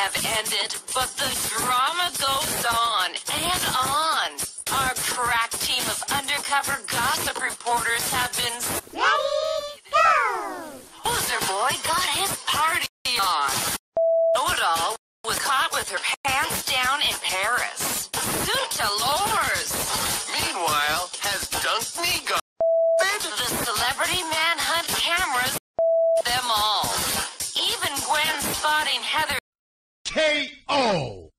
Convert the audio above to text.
have ended, but the drama goes on and on. Our crack team of undercover gossip reporters have been... Ready, go! Loser boy got his party on. Know-it-all was caught with her pants down in Paris. Soon to KO.